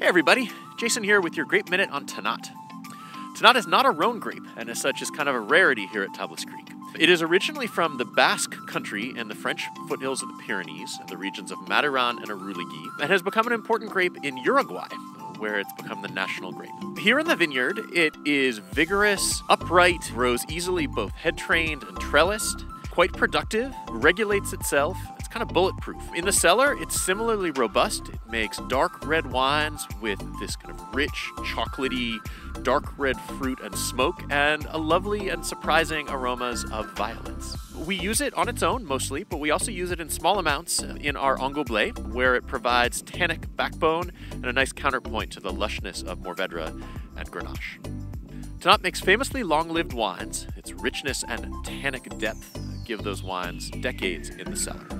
Hey everybody, Jason here with your Grape Minute on Tannat. Tannat is not a Rhone grape, and as such is kind of a rarity here at Tablas Creek. It is originally from the Basque country in the French foothills of the Pyrenees, in the regions of Madiran and Irouléguy, and has become an important grape in Uruguay, where it's become the national grape. Here in the vineyard, it is vigorous, upright, grows easily both head trained and trellised, quite productive, regulates itself, it's kind of bulletproof. In the cellar, it's similarly robust. It makes dark red wines with this kind of rich, chocolatey, dark red fruit and smoke, and a lovely and surprising aromas of violets. We use it on its own mostly, but we also use it in small amounts in our En Gobelet, where it provides tannic backbone and a nice counterpoint to the lushness of Mourvèdre and Grenache. Tannat makes famously long-lived wines. Its richness and tannic depth give those wines decades in the cellar.